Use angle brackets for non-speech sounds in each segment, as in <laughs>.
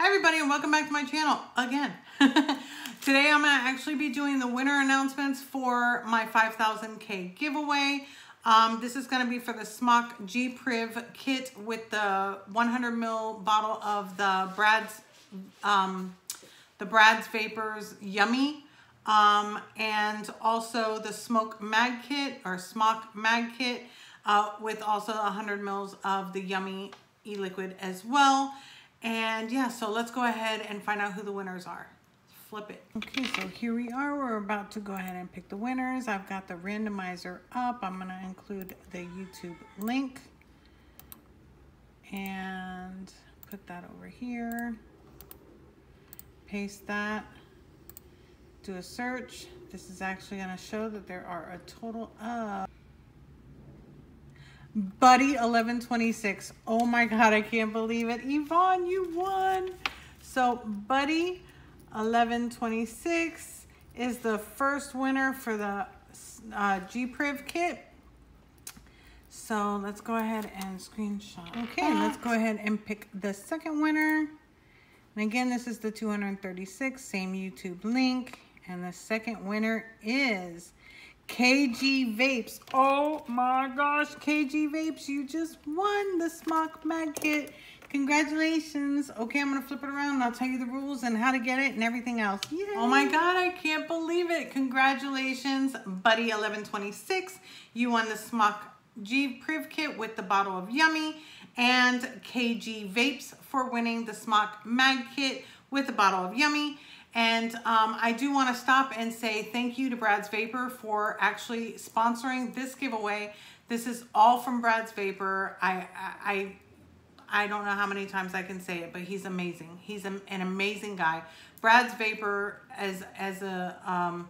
Hi everybody and welcome back to my channel again. <laughs> Today I'm to actually be doing the winner announcements for my 5000K giveaway. Um, this is going to be for the Smok G Priv kit with the 100 ml bottle of the Brad's um, the Brad's Vapors Yummy um, and also the Smoke Mag Kit or Smok Mag Kit uh, with also 100 mils of the Yummy e-liquid as well. And yeah, so let's go ahead and find out who the winners are. Flip it. Okay, so here we are. We're about to go ahead and pick the winners. I've got the randomizer up. I'm to include the YouTube link. And put that over here. Paste that. Do a search. This is actually to show that there are a total of Buddy 1126. Oh my God, I can't believe it. Yvonne, you won. So Buddy 1126 is the first winner for the uh, G-Priv kit. So let's go ahead and screenshot. Okay, let's go ahead and pick the second winner. And again, this is the 236, same YouTube link. And the second winner is KG Vapes. Oh my gosh, KG Vapes, you just won the Smok Mag Kit. Congratulations. Okay, I'm going to flip it around and I'll tell you the rules and how to get it and everything else. Yay. Oh my God, I can't believe it. Congratulations, Buddy1126. You won the Smok G Priv Kit with the bottle of Yummy and KG Vapes for winning the Smok Mag Kit with the bottle of Yummy. And um, I do want to stop and say thank you to Brad's Vapor for actually sponsoring this giveaway. This is all from Brad's Vapor. I, I, I don't know how many times I can say it, but he's amazing. He's an amazing guy. Brad's Vapor as, as a, um,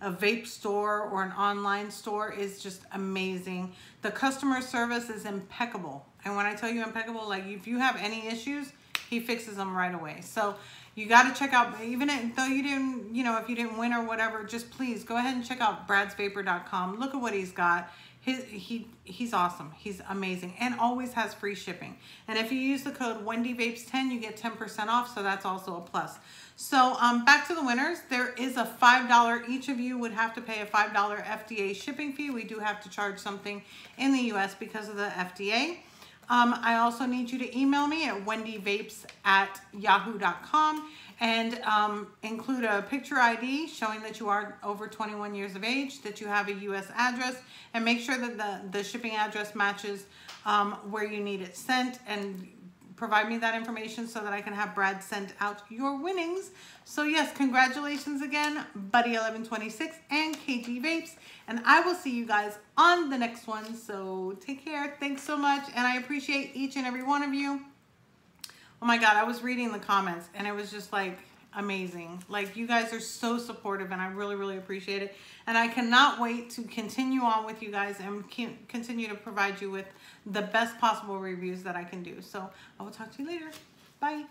a vape store or an online store is just amazing. The customer service is impeccable. And when I tell you impeccable, like if you have any issues, he fixes them right away. So you got to check out, even though you didn't, you know, if you didn't win or whatever, just please go ahead and check out bradsvapor.com. Look at what he's got. His, he he's awesome. He's amazing and always has free shipping. And if you use the code WendyVapes10, you get 10% off, so that's also a plus. So um, back to the winners. There is a $5, each of you would have to pay a $5 FDA shipping fee. We do have to charge something in the US because of the FDA. Um, I also need you to email me at wendyvapes at yahoo.com and um, include a picture ID showing that you are over 21 years of age, that you have a U.S. address, and make sure that the, the shipping address matches um, where you need it sent and provide me that information so that I can have Brad send out your winnings. So yes, congratulations again, Buddy1126 and KG Vapes. And I will see you guys on the next one. So take care. Thanks so much. And I appreciate each and every one of you. Oh my God, I was reading the comments and it was just like, amazing. Like you guys are so supportive and I really, really appreciate it. And I cannot wait to continue on with you guys and continue to provide you with the best possible reviews that I can do. So I will talk to you later. Bye.